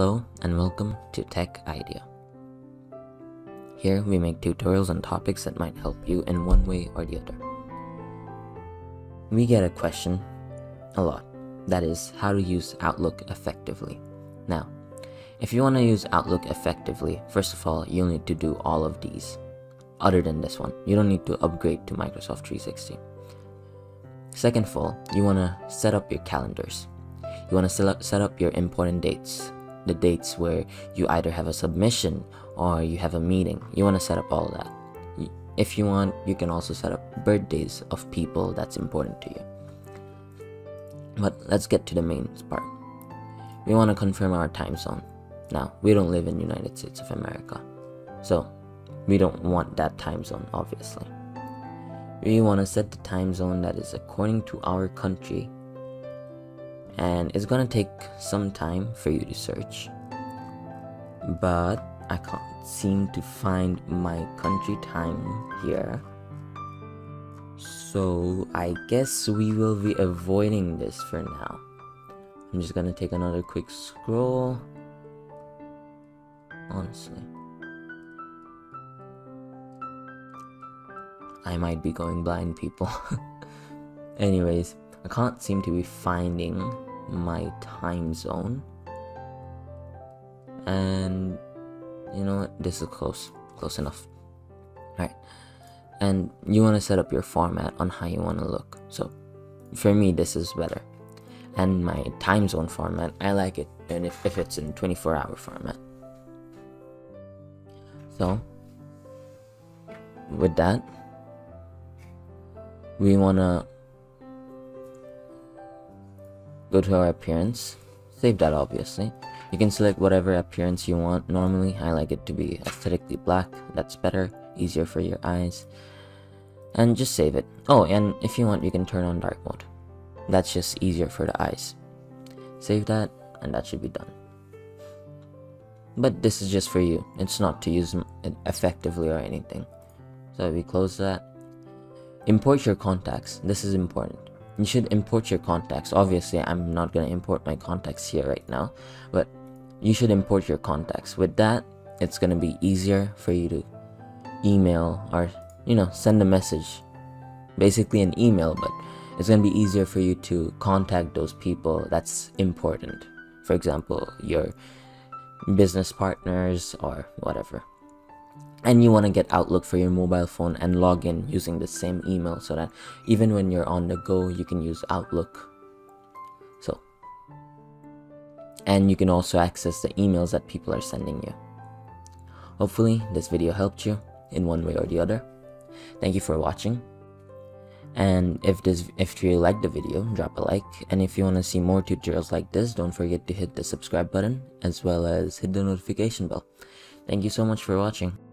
Hello and welcome to Tech Idea. Here we make tutorials on topics that might help you in one way or the other. We get a question a lot that is, how to use Outlook effectively. Now, if you want to use Outlook effectively, first of all, you'll need to do all of these. Other than this one, you don't need to upgrade to Microsoft 360. Second of all, you want to set up your calendars. You want to set up your important dates, the dates where you either have a submission or you have a meeting. You want to set up all that. If you want, you can also set up birthdays of people that's important to you. But let's get to the main part. We want to confirm our time zone. Now, we don't live in the United States of America. So, we don't want that time zone, obviously. We want to set the time zone that is according to our country and it's gonna take some time for you to search. But I can't seem to find my country time here. So I guess we will be avoiding this for now. I'm just gonna take another quick scroll. Honestly. I might be going blind people. Anyways I can't seem to be finding my time zone. And you know what? This is close close enough. Right. And you want to set up your format on how you want to look. So for me this is better. And my time zone format i like it and if, if it's in 24 hour format. So with that we want to Go to our appearance. Save that obviously. You can select whatever appearance you want. Normally, I like it to be aesthetically black. That's better, easier for your eyes. And just save it. Oh, and if you want, you can turn on dark mode. That's just easier for the eyes. Save that, and that should be done. But this is just for you. It's not to use it effectively or anything. So we close that. Import your contacts. This is important you should import your contacts. Obviously i'm not going to import my contacts here right now but you should import your contacts. With that it's going to be easier for you to email or you know send a message basically an email but it's going to be easier for you to contact those people that's important. For example your business partners or whatever and you want to get Outlook for your mobile phone and log in using the same email so that even when you're on the go, you can use Outlook. So, and you can also access the emails that people are sending you. Hopefully, this video helped you in one way or the other. Thank you for watching. And if this if you like the video, drop a like. And if you want to see more tutorials like this, don't forget to hit the subscribe button as well as hit the notification bell. Thank you so much for watching.